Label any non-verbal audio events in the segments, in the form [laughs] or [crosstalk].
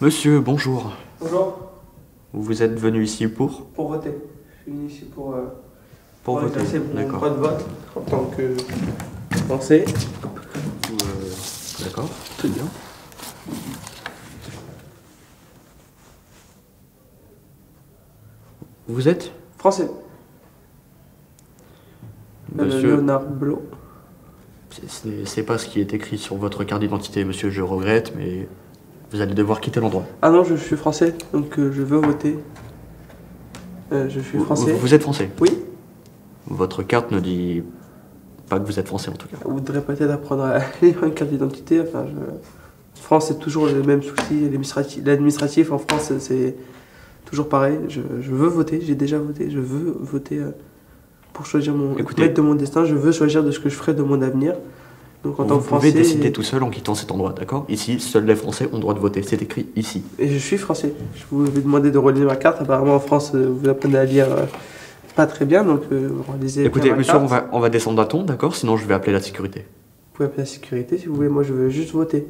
Monsieur, bonjour. Bonjour, Vous êtes venu ici pour pour voter. Je suis venu ici pour, euh, Pour voter. exercer mon D'accord. droit de vote en tant que Français. Euh, D'accord, très bien. Vous êtes Français. Euh, Monsieur, Léonard Blot. c'est- c'est c'est pas ce qui est écrit sur votre carte d'identité, monsieur, je regrette, mais vous allez devoir quitter l'endroit. Ah non, je suis français, donc euh, je veux voter. Euh, je suis français. Vous, vous êtes français Oui. Votre carte ne dit pas que vous êtes français en tout cas. Vous voudrez peut-être apprendre à [laughs] lire une carte d'identité. Enfin, je... France, c'est toujours mêmes soucis. L'administratif, l'administratif en France, c'est toujours pareil. Je, je veux voter, j'ai déjà voté. Je veux voter euh, pour choisir mon Écoutez. maître de mon destin. Je veux choisir de ce que je ferai de mon avenir. Donc en tant Vous pouvez décider tout seul en quittant cet endroit, d'accord? Ici, seuls les Français ont le droit de voter. C'est écrit ici. Et je suis français. Je vous ai demandé de relire ma carte. Apparemment, en France, euh, vous apprenez à lire euh, pas très bien. Donc, euh, relisez bien Écoutez, monsieur, on va, on va descendre à ton, d'accord? Sinon, je vais appeler la sécurité. Vous pouvez appeler la sécurité si vous voulez. Moi, je veux juste voter.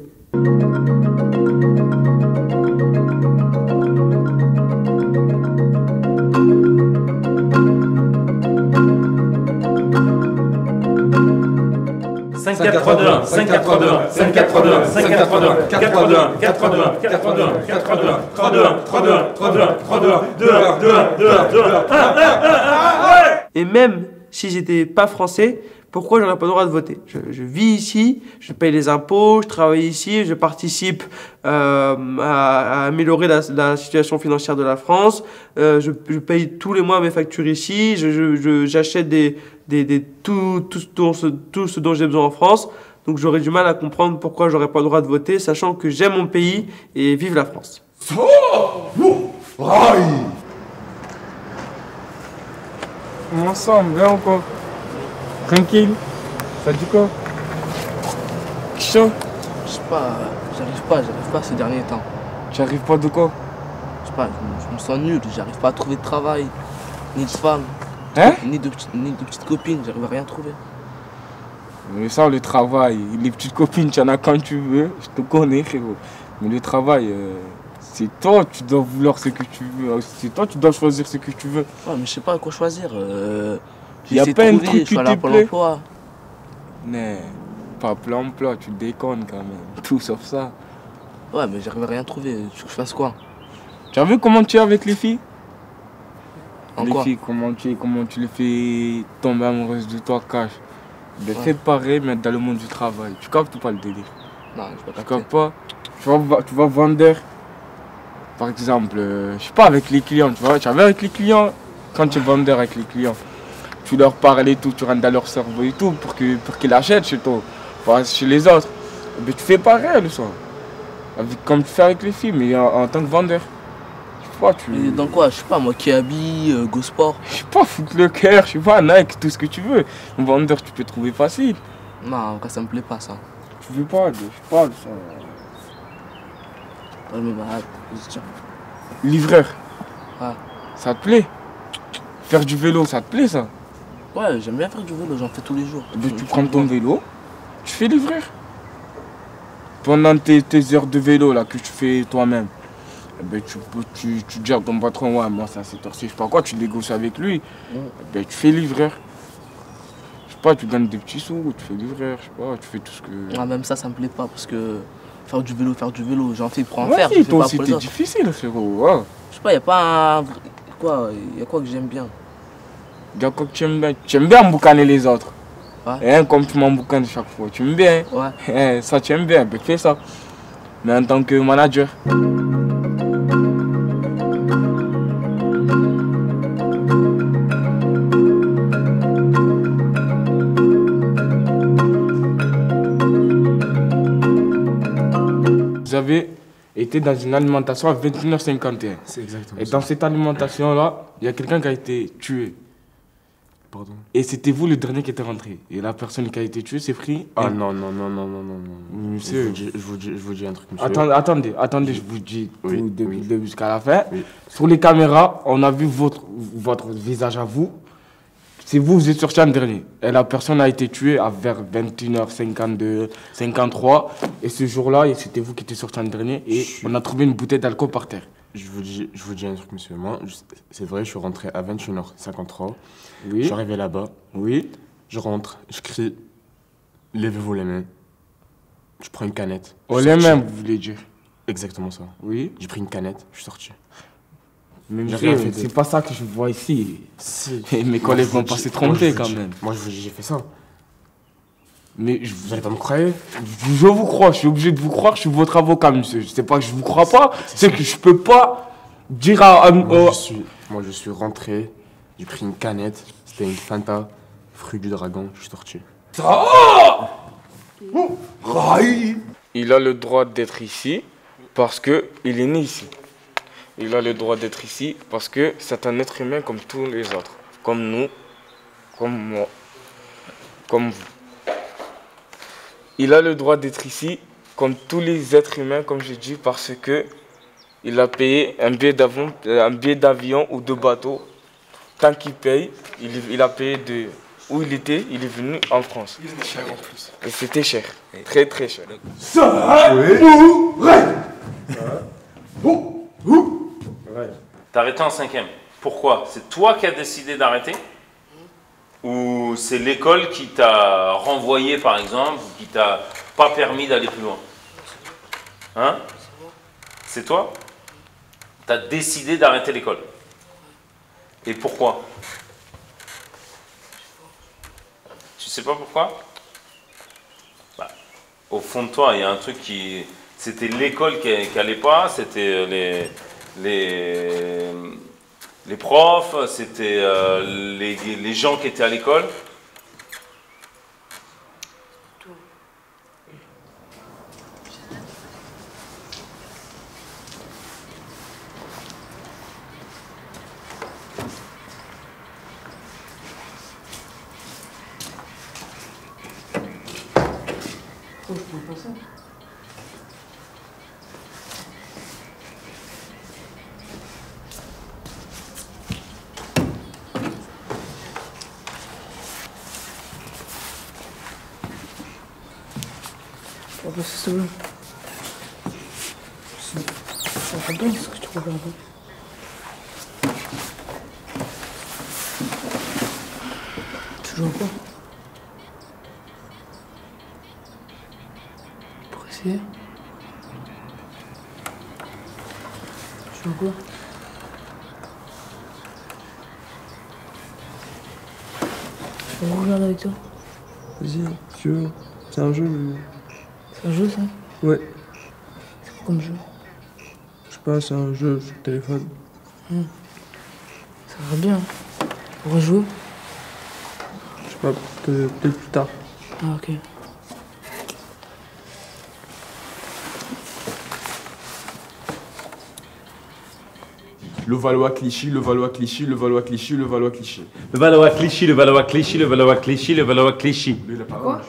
Et même si j'étais pas français, pourquoi j'aurais pas le droit de voter? Je, vis ici, je paye les impôts, je travaille ici, je participe euh, à, améliorer la, situation financière de la France, euh, je, paye tous les mois mes factures ici, j'achète tout ce dont j'ai besoin en France. Donc j'aurais du mal à comprendre pourquoi j'aurais pas le droit de voter, sachant que j'aime mon pays et vive la France. Ensemble, viens encore. Tranquille. Ça dit quoi? Chaud? Je sais pas, j'arrive pas, j'arrive pas ces derniers temps. Tu arrives pas de quoi? Je sais pas, je, me- sens nul, j'arrive pas à trouver de travail, ni de femme, Hein? Ni de, ni de petite copine, j'arrive à rien trouver. Mais ça, le travail, les petites copines, tu en as quand tu veux. Je te connais, frérot. Mais le travail, euh, c'est toi, tu dois vouloir ce que tu veux. C'est toi, tu dois choisir ce que tu veux. Ouais, mais je sais pas quoi choisir. Euh, j'ai Y a pas un truc qui à te plaît emploi. Mais, pas plein emploi, tu déconnes quand même. [laughs] Tout sauf ça. Ouais, mais j'arrive à rien trouver, tu veux que je fasse quoi? Tu as vu comment tu es avec les filles? En Les quoi? filles, comment tu, comment tu les fais tomber amoureuses de toi, cash? Ben, Ouais. mais dans le monde du travail. Tu captes pas le délire? Non, je vais Tu pas captes pas? Tu vas, va- tu vendre, par exemple, euh, je sais pas, avec les clients, tu vois, tu vas avec les clients, quand tu es vendeur avec les clients, tu leur parles et tout, tu rentres dans leur cerveau et tout pour qu'ils pour qu'ils achètent chez toi, pas chez les autres. Mais tu fais pareil le soir. Avec- comme tu fais avec les filles, mais en, en tant que vendeur. Tu. Dans quoi? Je sais pas, moi qui habille, euh, Go Sport. Je sais pas, foutre le cœur, je sais pas, Nike, tout ce que tu veux. Un vendeur, tu peux trouver facile. Non, en vrai, ça me plaît pas ça. Tu veux pas, je sais pas, ça. Ouais, mais bah, tiens. Livreur. Ouais. Ça te plaît? Faire du vélo, ça te plaît ça? Ouais, j'aime bien faire du vélo, j'en fais tous les jours. Tu prends ton vélo, tu fais livreur. Pendant tes, tes heures de vélo là que tu fais toi-même, ben, tu, peux- tu, tu dis à ton patron, ouais, moi ça c'est je sais pas quoi, tu négocies avec lui. Eh ben, tu fais livreur. Je sais pas, tu gagnes des petits sous, tu fais livreur, je sais pas, tu fais tout ce que. Ouais, même ça, ça me plaît pas parce que faire du vélo, faire du vélo, j'en fais pour en Ouais, faire, si, toi aussi t'es difficile frérot. ouais. Je sais pas, y a pas un... Quoi Y a quoi que j'aime bien Gars, quoi que tu aimes bien, tu aimes bien emboucaner les autres. Ouais. Hein, comme tu m'emboucanes chaque fois, tu aimes bien. Ouais. Eh, ça, tu aimes bien, ben, fais ça. Mais en tant que manager. Vous avez été dans une alimentation à 21h51. C'est exactement Et ça. dans cette alimentation-là, il y a quelqu'un qui a été tué. Pardon? Et c'était vous le dernier qui était rentré. Et la personne qui a été tuée s'est pris. Ah un- non, non, non, non, non, non, non. Monsieur. Je vous dis, je vous dis, je vous dis un truc, monsieur. Attendez, attendez, attendez, je vous dis Oui, tout depuis oui. le début jusqu'à la fin. Oui. Sur les caméras, on a vu votre, votre visage à vous. C'est vous, vous êtes sorti en dernier. Et la personne a été tuée à vers 21h52, 53. Et ce jour-là, c'était vous qui étiez sorti en dernier. Et on a trouvé une bouteille d'alcool par terre. Je vous, dis, je vous dis un truc, monsieur. Moi, je- c'est vrai, je suis rentré à 21h53. Je Oui. suis arrivé là-bas. Oui. Je rentre, je crie Levez-vous les mains. Je prends une canette. je suis les mêmes, vous voulez dire. Exactement ça. Oui. J'ai pris une canette, je suis sorti. Rien fait c'est pas ça que je vois ici. Si. Et mes collègues je vont pas se je tromper quand même. Moi, je j'ai fait ça. Mais je, Vous allez pas me croire je vous crois, je suis obligé de vous croire, je suis votre avocat, monsieur. C'est pas que je vous crois pas, c'est que je peux pas dire à. à- moi, je suis, moi, je suis rentré, j'ai pris une canette, c'était une Fanta, fruit du dragon, je suis sorti. Il a le droit d'être ici parce que il est né ici. Il a le droit d'être ici parce que c'est un être humain comme tous les autres. Comme nous, comme moi, comme vous. Il a le droit d'être ici comme tous les êtres humains, comme je dis, parce que il a payé un billet d'avion, un billet d'avion ou de bateau. Tant qu'il paye, il, il a payé de où il était, il est venu en France. Et c'était cher, très très cher. T'as arrêté en cinquième. Pourquoi? C'est toi qui as décidé d'arrêter? Ou c'est l'école qui t'a renvoyé, par exemple, ou qui t'a pas permis d'aller plus loin? Hein? C'est toi? T'as décidé d'arrêter l'école. Et pourquoi? Tu sais pas pourquoi? Bah, Au fond de toi, il y a un truc qui. C'était l'école qui, qui allait pas, c'était les, les, les profs, c'était euh, les, les gens qui étaient à l'école. Regardes. Tu joues à quoi? Pour essayer? Tu joues quoi? Je vais regarder avec toi. Vas-y, tu veux. C'est un jeu, mais. C'est un jeu ça Ouais, C'est quoi comme jeu je sais pas, c'est un jeu sur le téléphone. Ça va bien. On va jouer Je sais pas, peut-être peut-être plus tard. Ah ok. Le Valois Clichy, le Valois Clichy, le Valois Clichy, le Valois Clichy. Le Valois Clichy, le Valois Clichy, le Valois Clichy, le Valois Clichy. Quoi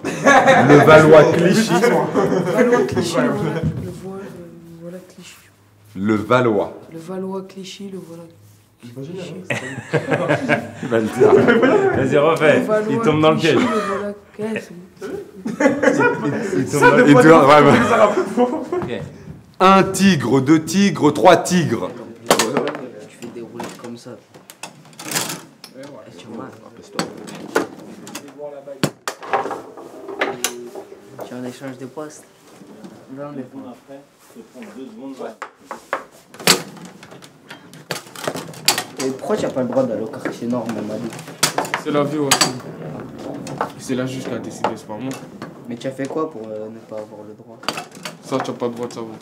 [laughs] Le Valois Clichy. Valois Clichy, le voilà, le voilà, Clichy. Le Valois. Le Valois Clichy, le voilà. Clichy. Vas-y, refais. Le Valois Il tombe dans le piège. Il tombe dans le ouais. Un tigre, deux tigres, trois tigres. Tu fais des roulettes comme ça. Eh, tu vois. Échange de mais Et pourquoi tu n'as pas le droit d'aller au quartier nord, C'est la vie aussi. C'est la juge qui a décidé, c'est pas moi. Mais tu as fait quoi pour euh, ne pas avoir le droit? Ça, tu n'as pas le droit de savoir.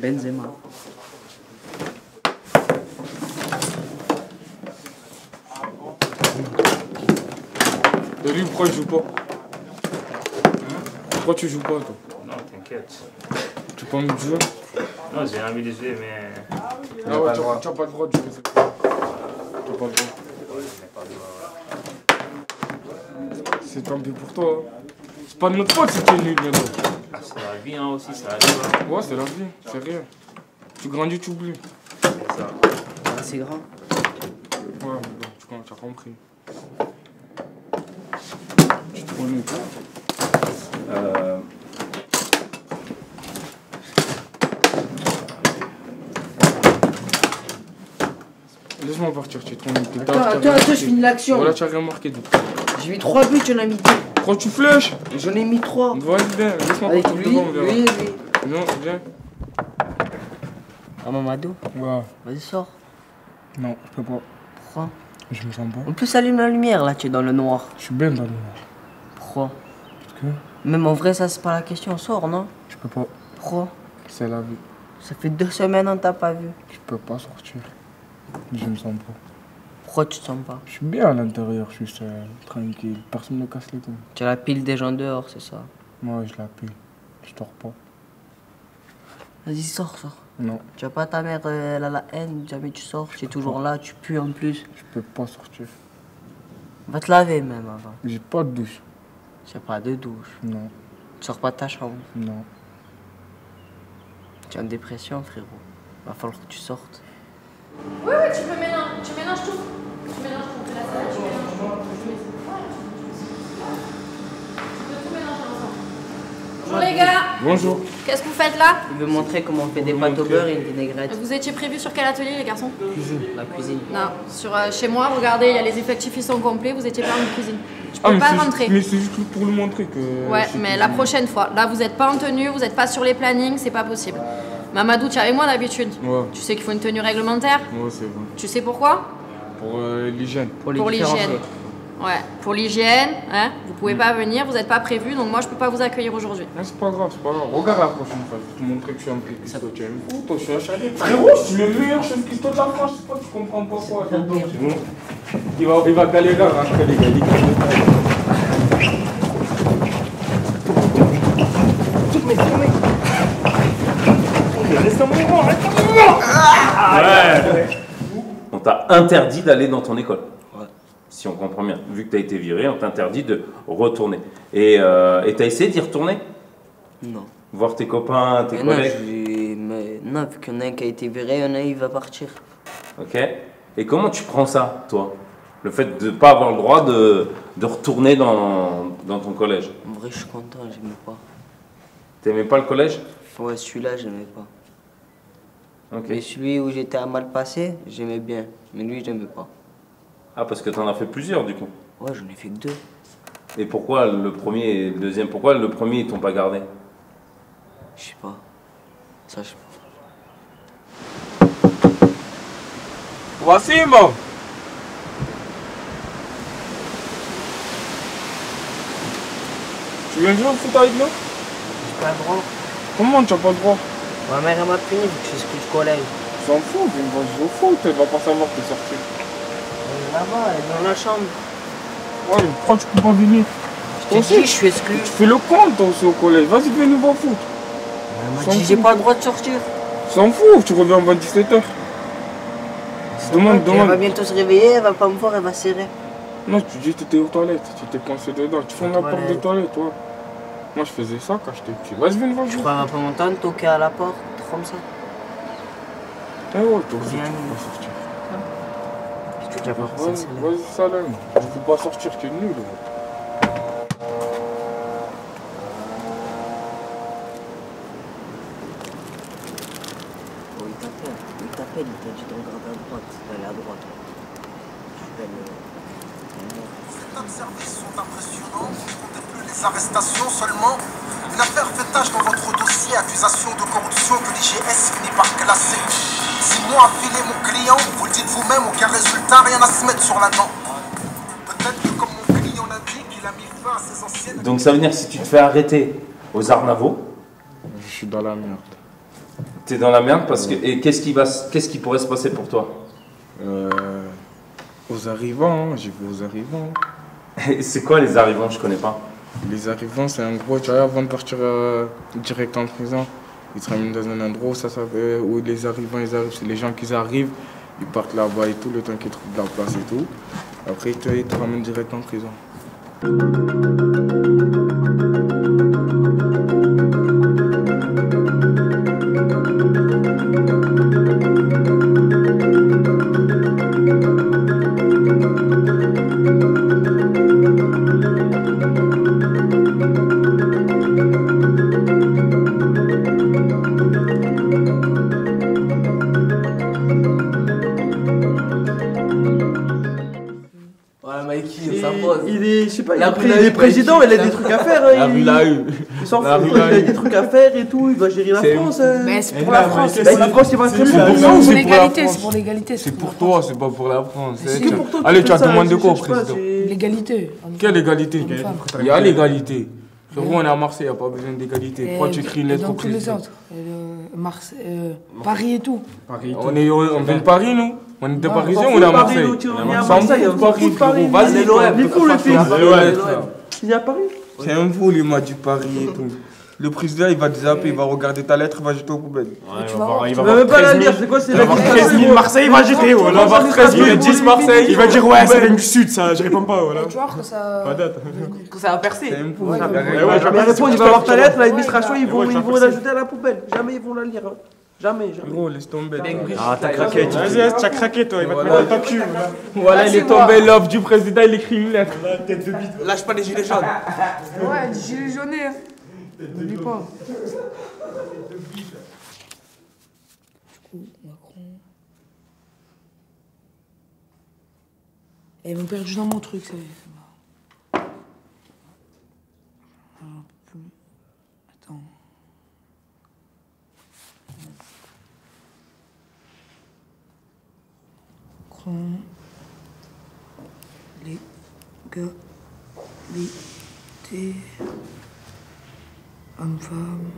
Benzema. Lui, pourquoi il joue pas Pourquoi tu joues pas, toi Non, t'inquiète. Tu peux envie de jouer Non, j'ai envie de jouer, mais. Ah ouais, tu n'as pas le droit de jouer. c'est pas- Tu n'as pas le droit. C'est tant pis pour toi. hein. C'est pas de notre faute si tu es nul, mais bon. Ah, c'est la vie, hein, aussi, ça arrive. hein. Ouais, c'est la vie, c'est rien. Tu grandis, tu oublies. C'est ça. assez grand. Ouais, bon, tu comprends, tu as compris. Euh, Laisse-moi partir, tu te connais Attends, attends, attends, je finis l'action. Voilà, tu as rien marqué J'ai mis 3 buts, j'en ai mis 2. Quand tu flèches J'en ai mis 3. Vas-y, viens, laisse-moi partir lui, devant, on verra. lui, lui. Non, viens. Ah, Mamadou, Ouais. vas-y, sors. Non, je peux pas. Pourquoi? Je me sens pas. On peut s'allumer la lumière, là, tu es dans le noir. Je suis bien dans le noir. Pourquoi Parce que Même en vrai, ça, c'est pas la question. Sors, non? Je peux pas. Pourquoi C'est la vie. Ça fait deux semaines, on t'a pas vu. Je peux pas sortir. Je me sens pas. Pourquoi tu te sens pas? Je suis bien à l'intérieur, je suis seul, tranquille. Personne ne casse les couilles. Tu as la pile des gens dehors, c'est ça? Moi, je l'appelle. Je dors pas. Vas-y, sors, sors. Non, Tu vois pas ta mère, euh, elle a la haine, jamais tu sors, tu es toujours là, tu pues en plus. je peux pas sortir. Va te laver même avant. J'ai pas de douche. Tu pas de douche. Non, Tu sors pas de ta chambre. non. Tu es en dépression, frérot. Va falloir que tu sortes. Oui, oui, tu peux mélanger, tu mélanges tout. Tu mélanges tout. Tu la salade, tu mélanges tout. Tu peux tout mélanger ensemble. Bonjour les gars, Bonjour. qu'est-ce que vous faites là? Je vais montrer comment on fait des pâtes au beurre et une vinaigrette. Vous étiez prévus sur quel atelier les garçons? La cuisine. Non, sur euh, chez moi, regardez, il y a les effectifs, ils sont complets, vous étiez pas en cuisine. Je peux Ah, mais pas rentrer. Mais c'est juste pour le montrer que. Ouais, mais la prochaine fois. Là, vous n'êtes pas en tenue, vous n'êtes pas sur les plannings, c'est pas possible. Mamadou, tu es avec moi d'habitude. Ouais, Tu sais qu'il faut une tenue réglementaire ouais, c'est vrai. Tu sais pourquoi? Pour euh, l'hygiène. Pour les Pour l'hygiène. Ouais, pour l'hygiène, hein, vous Mm. pouvez pas venir, vous n'êtes pas prévu, donc moi je peux pas vous accueillir aujourd'hui. Non, c'est pas grave, c'est pas grave. Regarde la prochaine fois, je vais te montrer que je suis un peu cuistot. Tu aimes fou, toi, je suis un chalet. Frérot, je suis le meilleur chef de la France, je sais pas, tu comprends pas quoi. Il va, il va galérer à rentrer, les gars. Il est Ouais. On t'a interdit d'aller dans ton école. Si on comprend bien. Vu que tu as été viré, on t'interdit de retourner. Et euh, et t'as essayé d'y retourner? Non. Voir tes copains, tes Mais collègues? mais non, vu qu'il y en a un qui a été viré, il y en a un, il va partir. Ok Et comment tu prends ça, toi? Le fait de ne pas avoir le droit de, de retourner dans, dans ton collège? En vrai, je suis content, j'aimais pas. T'aimais pas le collège? Ouais, celui-là, j'aimais pas. Ok. Mais celui où j'étais à mal passé, j'aimais bien. Mais lui, j'aimais pas. Ah, parce que t'en as fait plusieurs, du coup. Ouais, j'en ai fait que deux. Et pourquoi le premier et le deuxième Pourquoi le premier, ils t'ont pas gardé? Je sais pas. Ça, je sais pas. Voici, mon. Tu viens jouer au foot avec nous? J'ai pas le droit. Comment tu n'as pas le droit? Ma mère, elle m'a puni vu que je suis du collège. S'en fout, viens va jouer au foot, elle va pas savoir que t'es sorti. Là-bas, elle est dans la chambre. Ouais, mais pourquoi tu peux pas venir Je te dis, je suis exclu. Tu fais le compte toi aussi au collège, vas-y viens nous voir. Elle m'a dit, j'ai pas le droit de sortir. S'en fout, tu reviens avant 17h. Demande, Elle va demande. bientôt se réveiller, elle va pas me voir, elle va serrer. Non, tu dis que t'étais aux toilettes, tu t'es coincé dedans. Tu fermes la porte des Toilette. toilettes, toi. Moi, je faisais ça quand j'étais petit. Vas-y, viens nous voir Je jouer. crois qu'elle va pas m'entendre toquer à la porte, comme ça. Eh ouais, toi aussi, tu Viens, peux nous. pas sortir. Parce que tu vas voir ça, Vas-y, Salem. Je peux pas sortir, t'es nul. Oh, il t'appelle. Il t'appelle, il t'a dit de regarder à droite, d'aller à droite. Le- Nos services sont impressionnants. Vous comptez plus les arrestations seulement. Une affaire fait tâche dans votre dossier. Accusation de corruption que l'IGS finit par classer. Six mois à filer mon client. Vous le dites vous-même, aucun résultat, rien à se mettre sur la dent. Peut-être que comme mon client l'indique, il a mis fin à ses anciennes. Donc ça veut dire que si tu te fais arrêter aux Arnavaux, Je suis dans la merde. t'es dans la merde parce que. Et qu'est-ce qui, va, qu'est-ce qui pourrait se passer pour toi? Euh, aux arrivants, hein, j'ai vu aux arrivants. Et C'est quoi les arrivants? Je connais pas. Les arrivants, c'est un gros, tu vois, avant de partir euh, direct en prison, ils te ramènent dans un endroit où, ça, ça où les arrivants, c'est les gens qui arrivent, ils partent là-bas et tout, le temps qu'ils trouvent de la place et tout. Après, ils te, ils te ramènent direct en prison. Pas, il présidents, bah, il a des trucs à faire. hein, il- s'en fout, il a eu. des trucs à faire et tout, il va gérer la C'est- France. hein. Mais c'est Eh pour la France. Bah, la France, il va très C'est bien. pour C'est l'égalité, France c'est pour l'égalité. C'est pour toi, c'est pas pour la France. Eh, tu- Allez, tu as demandé quoi au président L'égalité. Quelle égalité. Il y a l'égalité. Frérot, on est à Marseille, il n'y a pas besoin d'égalité. Pourquoi tu écris une et lettre dans au tous les président autres. Euh, Marseille, euh, Paris et tout. Est, on vient de Paris, nous On est Parisiens, s'en on est à de Paris, Marseille. on est à Marseille, on de Paris, de Paris. Vas-y, l'OM, il faut le. Il est à Paris? C'est un fou, il m'a dit Paris et tout. Le président, il va te zapper, il va regarder ta lettre, il va jeter aux poubelles. Ouais, Tu il vas va voir, il va voir même pas la 13 000. lire, c'est quoi C'est Il va voir la 13 000 Marseille, il va jeter, voilà. Il va voir 13 000 10 Marseille. Il va dire, ouais, vient du sud, ça, je réponds pas, voilà. Tu vois que ça. Pas date. Ça va percer. C'est un ouais, Il va c'est voir ta lettre, l'administration, ils vont ouais, ils je vont vais la faire jeter à la poubelle. Jamais ils vont la lire. Hein. Jamais, jamais. Gros, laisse tomber. Ah, t'as craqué, tu Vas-y, tu as craqué, toi, il va te mettre dans ton cul. [laughs] voilà. Il est tombé, l'offre du président, il écrit une lettre. Tête de bite. Lâche pas les gilets jaunes. [laughs] Ouais, du gilet jaune. hein. N'oublie pas. Du coup, Macron. Ils m'ont perdu dans mon truc, ça y est. c'est bon. J'en peux plus. Attends. Macron. L'égalité. Homme-femme.